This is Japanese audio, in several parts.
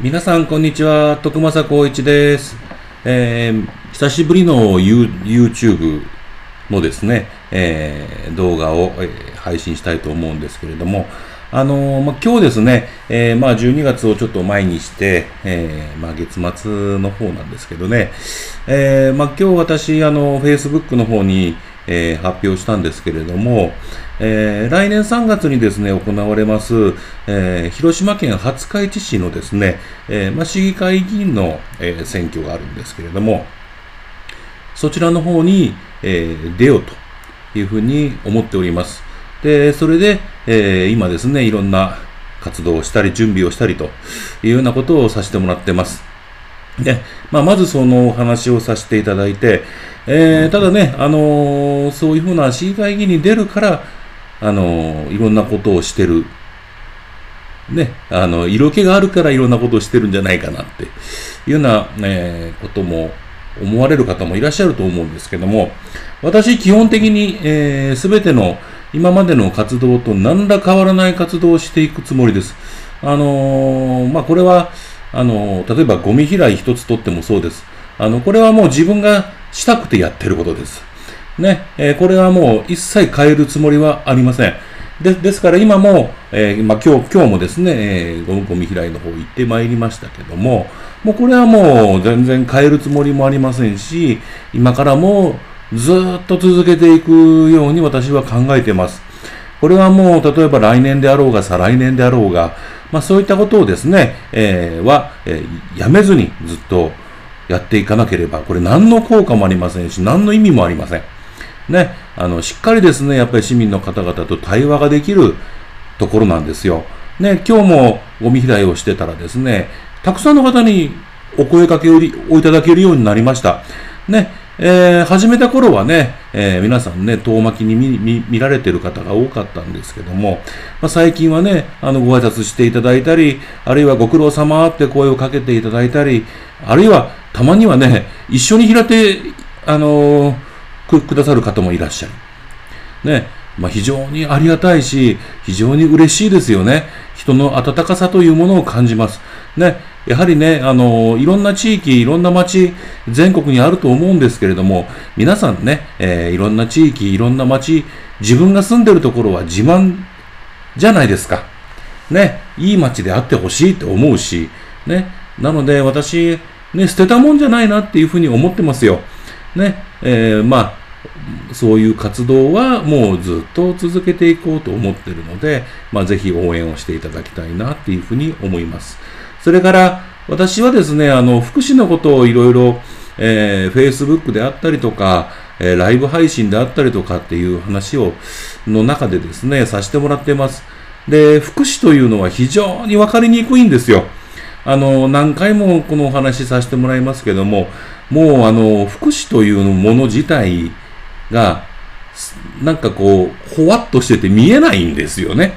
皆さん、こんにちは。徳正光一です。えー久しぶりの You- YouTube のですね、えー動画を、えー配信したいと思うんですけれども、あのーまあ、今日ですね、えーまあ、12月をちょっと前にして、えーまあ、月末の方なんですけどね、えーま、今日私、あの、Facebook の方に、えー発表したんですけれども、えー来年3月にですね、行われます、えー広島県廿日市市のですね、えま、市議会議員の、え選挙があるんですけれども、そちらの方に、えー出ようというふうに思っております。で、それで、え今ですね、いろんな活動をしたり、準備をしたりというようなことをさせてもらってます。で、まあ、まずそのお話をさせていただいて、えーただね、あのーそういうふうな市議会議員に出るから、あのーいろんなことをしてる。ね、あの、色気があるからいろんなことをしてるんじゃないかなっていうような、えーことも思われる方もいらっしゃると思うんですけども、私基本的に、えー、全ての今までの活動と何ら変わらない活動をしていくつもりです。あのーまあ、これは、あの例えばゴミ拾い一つとってもそうです。あの、これはもう自分がしたくてやってることです。ね、えーこれはもう一切変えるつもりはありません。でですから今も、えーまあ、今日今日もですね、えーゴミゴミ拾いの方行ってまいりましたけども、もうこれはもう全然変えるつもりもありませんし、今からもずっと続けていくように私は考えてます。これはもう例えば来年であろうが再来年であろうが、まあ、そういったことをですね、えーは、えーやめずにずっとやっていかなければ、これ何の効果もありませんし、何の意味もありません。ね、あの、しっかりですね、やっぱり市民の方々と対話ができるところなんですよ。ね、今日もゴミ拾いをしてたらですね、たくさんの方にお声かけをいただけるようになりました。ね、えー始めた頃はね、えー皆さんね、遠巻きに見られてる方が多かったんですけども、まあ、最近はね、あの、ご挨拶していただいたり、あるいはご苦労様って声をかけていただいたり、あるいはたまにはね、一緒に拾って、あのーくくださる方もいらっしゃる。ね、まあ、非常にありがたいし、非常に嬉しいですよね。人の温かさというものを感じます。ね、やはりね、あの、いろんな地域、いろんな町、全国にあると思うんですけれども、皆さんね、えーいろんな地域、いろんな町、自分が住んでるところは自慢じゃないですか。ね、いい街であってほしいって思うし、ね、なので私、ね、捨てたもんじゃないなっていうふうに思ってますよ。ね、えーまあ、そういう活動はもうずっと続けていこうと思ってるので、まあ、ぜひ応援をしていただきたいなっていうふうに思います。それから、私はですね、あの、福祉のことをいろいろ、えー、Facebook であったりとか、えーライブ配信であったりとかっていう話を、の中でですね、させてもらっています。で、福祉というのは非常に分かりにくいんですよ。あの、何回もこのお話しさせてもらいますけども、もうあの、福祉というもの自体が、なんかこう、ほわっとしてて見えないんですよね。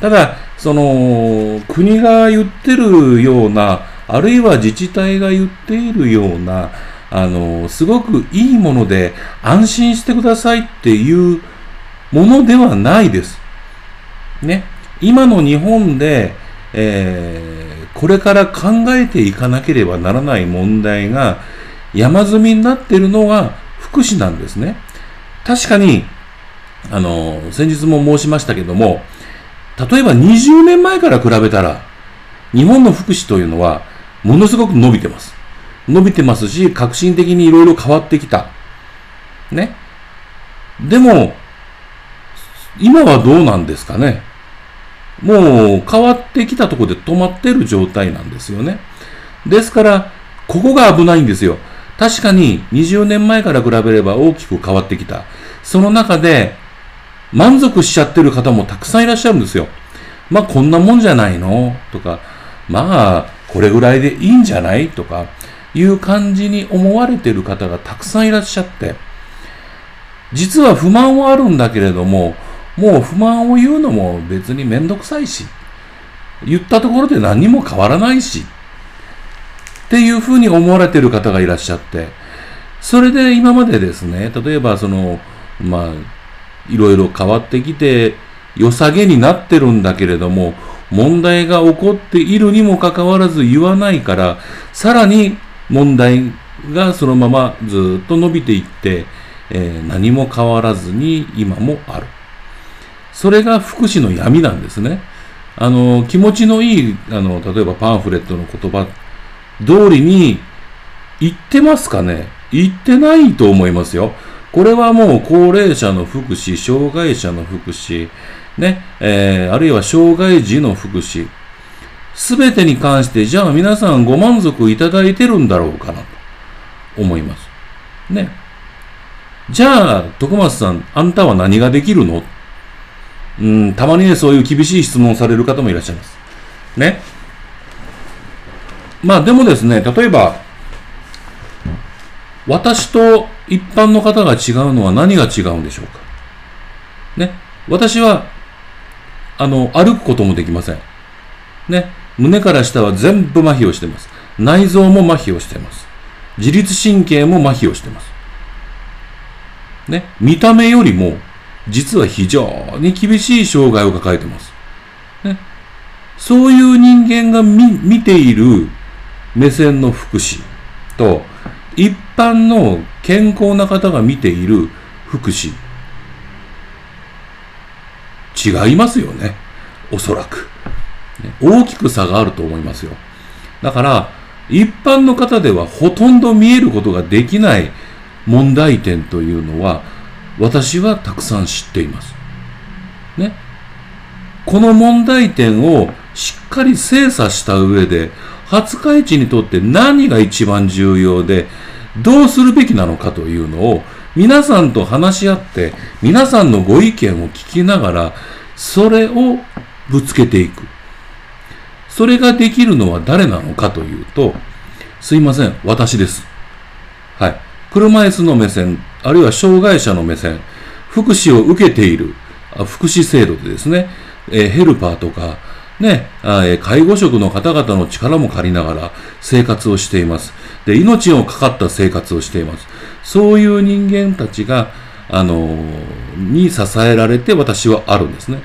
ただ、その、国が言ってるような、あるいは自治体が言っているような、あの、すごくいいもので安心してくださいっていうものではないです。ね。今の日本で、えーこれから考えていかなければならない問題が山積みになっているのは福祉なんですね。確かに、あの、先日も申しましたけども、例えば20年前から比べたら、日本の福祉というのはものすごく伸びてます。伸びてますし、革新的にいろいろ変わってきた。ね。でも、今はどうなんですかね。もう変わってきたところで止まってる状態なんですよね。ですから、ここが危ないんですよ。確かに20年前から比べれば大きく変わってきた。その中で満足しちゃってる方もたくさんいらっしゃるんですよ。まあこんなもんじゃないの？とか、まあこれぐらいでいいんじゃない？とかいう感じに思われてる方がたくさんいらっしゃって、実は不満はあるんだけれども、もう不満を言うのも別にめんどくさいし、言ったところで何も変わらないし、っていうふうに思われてる方がいらっしゃって、それで今までですね、例えばその、まあ、いろいろ変わってきて、良さげになってるんだけれども、問題が起こっているにもかかわらず言わないから、さらに問題がそのままずっと伸びていって、えー、何も変わらずに今もある。それが福祉の闇なんですね。あの、気持ちのいい、あの、例えばパンフレットの言葉通りに言ってますかね？言ってないと思いますよ。これはもう高齢者の福祉、障害者の福祉、ね、えー、あるいは障害児の福祉、すべてに関して、じゃあ皆さんご満足いただいてるんだろうかなと思います。ね。じゃあ、徳松さん、あんたは何ができるの？うん、たまにね、そういう厳しい質問される方もいらっしゃいます。ね。まあでもですね、例えば、私と一般の方が違うのは何が違うんでしょうか？ね。私は、あの、歩くこともできません。ね。胸から下は全部麻痺をしてます。内臓も麻痺をしてます。自律神経も麻痺をしてます。ね。見た目よりも、実は非常に厳しい障害を抱えてます。ね。そういう人間が見ている目線の福祉と、一般の健康な方が見ている福祉、違いますよね。おそらく。大きく差があると思いますよ。だから、一般の方ではほとんど見えることができない問題点というのは、私はたくさん知っています。ね。この問題点をしっかり精査した上で、廿日市にとって何が一番重要で、どうするべきなのかというのを、皆さんと話し合って、皆さんのご意見を聞きながら、それをぶつけていく。それができるのは誰なのかというと、すいません、私です。はい。車椅子の目線、あるいは障害者の目線、福祉を受けている、福祉制度でですね、えヘルパーとか、ね、え介護職の方々の力も借りながら生活をしています。で、命をかかった生活をしています。そういう人間たちが、あの、に支えられて私はあるんですね。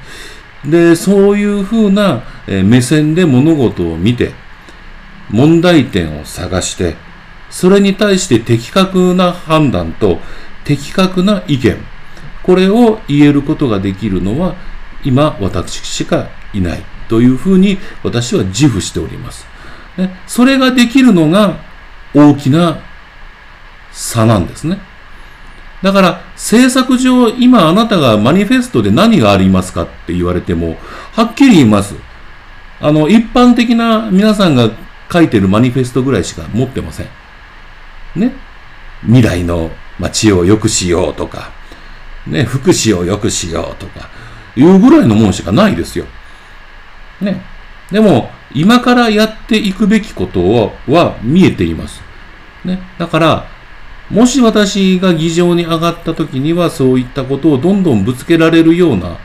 で、そういうふうな目線で物事を見て、問題点を探して、それに対して的確な判断と的確な意見、これを言えることができるのは、今私しかいないというふうに私は自負しております。ね、それができるのが大きな差なんですね。だから、政策上、今あなたがマニフェストで何がありますかって言われても、はっきり言います。あの、一般的な皆さんが書いてるマニフェストぐらいしか持ってません。ね。未来の街を良くしようとか、ね、福祉を良くしようとか、いうぐらいのものしかないですよ。ね。でも、今からやっていくべきことはは見えています。ね。だから、もし私が議場に上がった時にはそういったことをどんどんぶつけられるような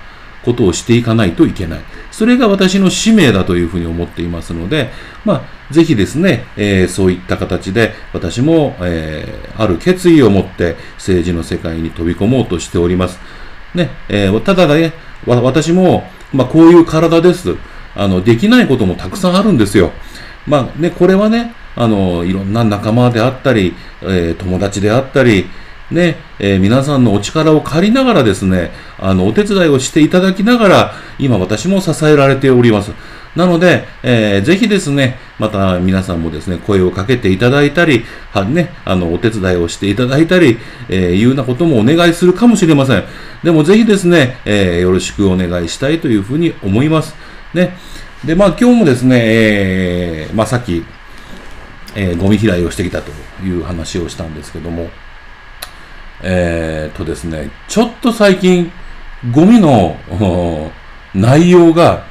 ことをしていかないといけない。それが私の使命だというふうに思っていますので、まあ、ぜひですね、えー、そういった形で私も、えー、ある決意を持って政治の世界に飛び込もうとしております。ね、えー、ただね、私も、まあ、こういう体です。あの、できないこともたくさんあるんですよ。まあね、これはね、あの、いろんな仲間であったり、えー、友達であったり、ね、えー、皆さんのお力を借りながらですね、あの、お手伝いをしていただきながら、今私も支えられております。なので、えー、ぜひですね、また皆さんもですね、声をかけていただいたり、はね、あの、お手伝いをしていただいたり、えー、いうようなこともお願いするかもしれません。でもぜひですね、えー、よろしくお願いしたいというふうに思います。ね。で、まあ今日もですね、えー、まあさっき、えー、ゴミ拾いをしてきたという話をしたんですけども、えー、とですね、ちょっと最近、ゴミの 内容が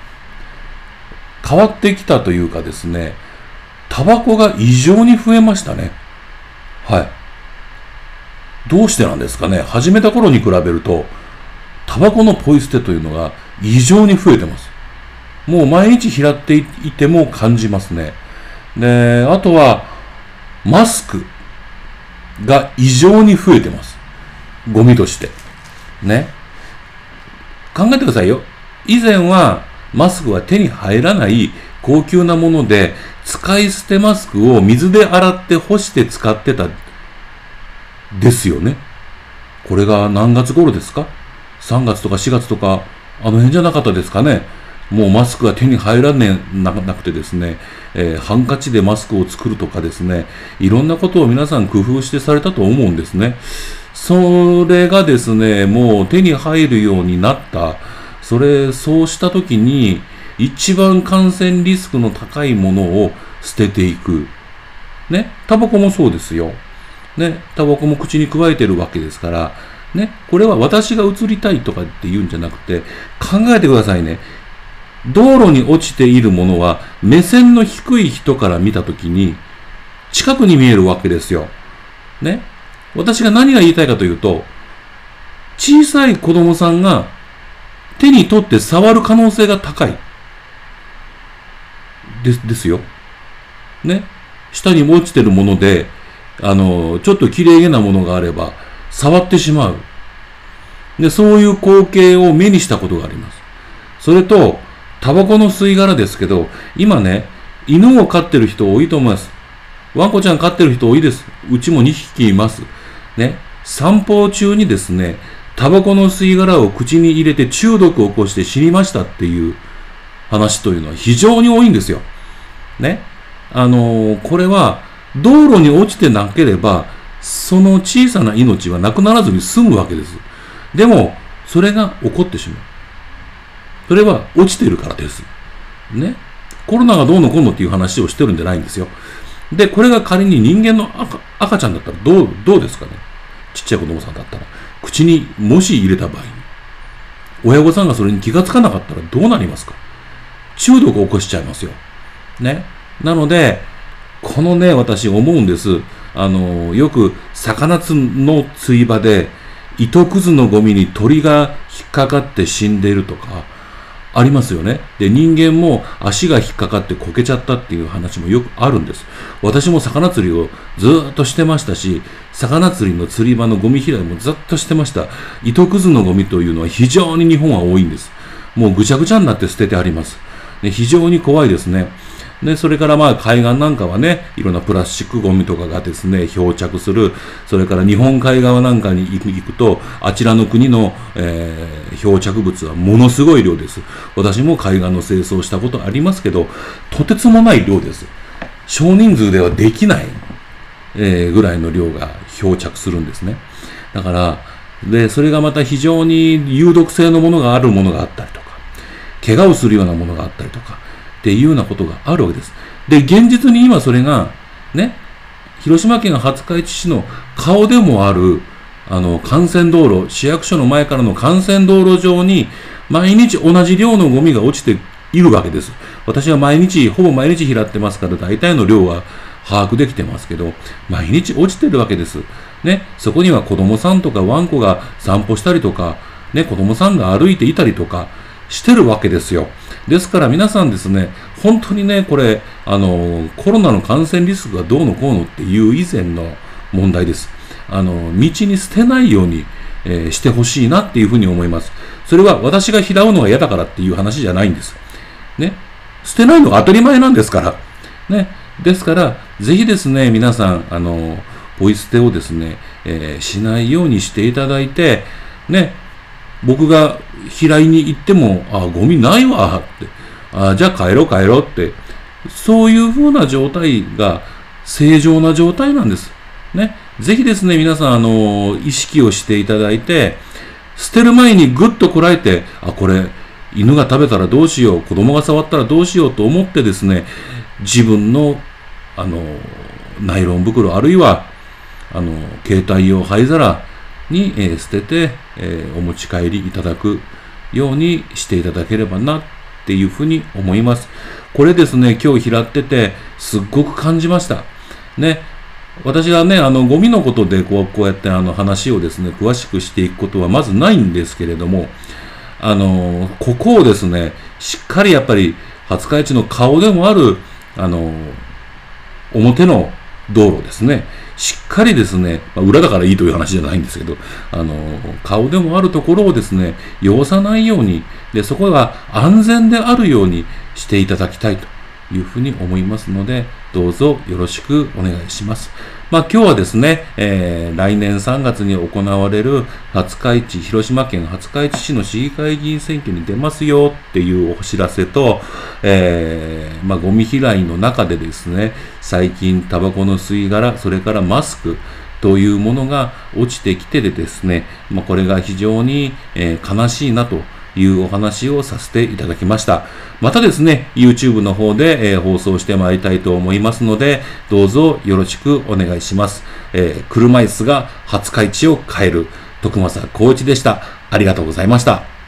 変わってきたというかですね、タバコが異常に増えましたね。はい。どうしてなんですかね。始めた頃に比べると、タバコのポイ捨てというのが異常に増えてます。もう毎日拾っていても感じますね。で、あとは、マスクが異常に増えてます。ゴミとして。ね。考えてくださいよ。以前は、マスクは手に入らない高級なもので、使い捨てマスクを水で洗って干して使ってた、ですよね。これが何月頃ですか ?3 月とか4月とか、あの辺じゃなかったですかね？もうマスクが手に入らねななくてですね、えー、ハンカチでマスクを作るとかですね、いろんなことを皆さん工夫してされたと思うんですね。それがですね、もう手に入るようになった。それ、そうしたときに、一番感染リスクの高いものを捨てていく。ね、タバコもそうですよ。ね、タバコも口に加えてるわけですから、ね、これは私が移りたいとかって言うんじゃなくて、考えてくださいね。道路に落ちているものは、目線の低い人から見たときに、近くに見えるわけですよ。ね？私が何が言いたいかというと、小さい子供さんが手に取って触る可能性が高い。です、ですよ。ね？下に落ちてるもので、あの、ちょっと綺麗げなものがあれば、触ってしまう。で、そういう光景を目にしたことがあります。それと、タバコの吸い殻ですけど、今ね、犬を飼ってる人多いと思います。ワンコちゃん飼ってる人多いです。うちも2匹います。ね、散歩中にですね、タバコの吸い殻を口に入れて中毒を起こして死にましたっていう話というのは非常に多いんですよ。ね。あのー、これは道路に落ちてなければ、その小さな命はなくならずに済むわけです。でも、それが起こってしまう。それは落ちてるからです。ね。コロナがどうのこうのっていう話をしてるんじゃないんですよ。で、これが仮に人間の赤赤ちゃんだったらどう、どうですかねちっちゃい子供さんだったら。口にもし入れた場合に。親御さんがそれに気がつかなかったらどうなりますか中毒を起こしちゃいますよ。ね。なので、このね、私思うんです。あの、よく魚つの釣り場で、糸くずのゴミに鳥が引っかかって死んでいるとか、ありますよね。で、人間も足が引っかかってこけちゃったっていう話もよくあるんです。私も魚釣りをずっとしてましたし、魚釣りの釣り場のゴミ拾いもずっとしてました。糸くずのゴミというのは非常に日本は多いんです。もうぐちゃぐちゃになって捨ててあります。ね、非常に怖いですね。で、それからまあ海岸なんかはね、いろんなプラスチックゴミとかがですね、漂着する。それから日本海側なんかに行く行くと、あちらの国の、えー、漂着物はものすごい量です。私も海岸の清掃したことありますけど、とてつもない量です。少人数ではできない、えー、ぐらいの量が漂着するんですね。だから、で、それがまた非常に有毒性のものがあるものがあったりとか、怪我をするようなものがあったりとか、っていうようなことがあるわけです。で、現実に今それが、ね、広島県廿日市市の顔でもある、あの、幹線道路、市役所の前からの幹線道路上に、毎日同じ量のゴミが落ちているわけです。私は毎日、ほぼ毎日拾ってますから、大体の量は把握できてますけど、毎日落ちてるわけです。ね、そこには子供さんとかワンコが散歩したりとか、ね、子供さんが歩いていたりとかしてるわけですよ。ですから皆さんですね、本当にね、これ、あの、コロナの感染リスクがどうのこうのっていう以前の問題です。あの、道に捨てないように、えー、してほしいなっていうふうに思います。それは私が拾うのが嫌だからっていう話じゃないんです。ね。捨てないのが当たり前なんですから。ね。ですから、ぜひですね、皆さん、あの、ポイ捨てをですね、えー、しないようにしていただいて、ね、僕が平井に行っても、あ、ゴミないわって、あ、じゃあ帰ろう帰ろうって、そういう風な状態が正常な状態なんです。ね。ぜひですね、皆さん、あの、意識をしていただいて、捨てる前にぐっとこらえて、あ、これ、犬が食べたらどうしよう、子供が触ったらどうしようと思ってですね、自分の、あの、ナイロン袋、あるいは、あの、携帯用灰皿、に、え捨てて、えお持ち帰りいただくようにしていただければなっていうふうに思います。これですね、今日拾ってて、すっごく感じました。ね。私がね、あの、ゴミのことでこう、こうやってあの話をですね、詳しくしていくことはまずないんですけれども、あの、ここをですね、しっかりやっぱり、廿日市の顔でもある、あの、表の道路ですね。しっかりですね、まあ、裏だからいいという話じゃないんですけど、あの、顔でもあるところをですね、汚さないように、で、そこが安全であるようにしていただきたいというふうに思いますので、どうぞよろしくお願いします。まあ今日はですね、えー、来年3月に行われる廿日市、広島県廿日市市の市議会議員選挙に出ますよっていうお知らせと、えー、まあゴミ拾いの中でですね、最近タバコの吸い殻、それからマスク、というものが落ちてきてでですね、まあ、これが非常に、えー、悲しいなというお話をさせていただきました。またですね、YouTube の方で、えー、放送してまいりたいと思いますので、どうぞよろしくお願いします。えー、車椅子が20日市を変える、徳正光一でした。ありがとうございました。